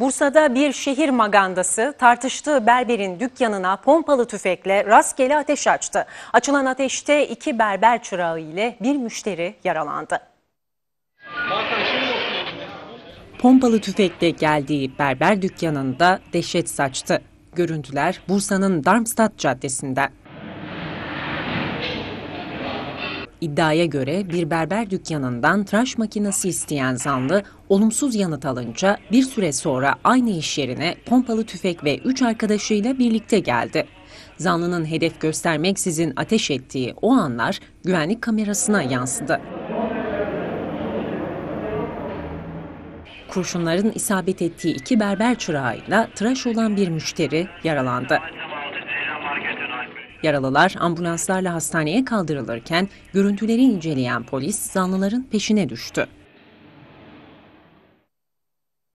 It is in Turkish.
Bursa'da bir şehir magandası tartıştığı berberin dükkanına pompalı tüfekle rastgele ateş açtı. Açılan ateşte iki berber çırağı ile bir müşteri yaralandı. Pompalı tüfekle geldiği berber dükkanında dehşet saçtı. Görüntüler Bursa'nın Darmstadt Caddesi'nde. İddiaya göre bir berber dükkanından tıraş makinesi isteyen zanlı olumsuz yanıt alınca bir süre sonra aynı iş yerine pompalı tüfek ve 3 arkadaşıyla birlikte geldi. Zanlının hedef göstermeksizin ateş ettiği o anlar güvenlik kamerasına yansıdı. Kurşunların isabet ettiği iki berber çırağıyla tıraş olan bir müşteri yaralandı. Yaralılar ambulanslarla hastaneye kaldırılırken görüntüleri inceleyen polis zanlıların peşine düştü.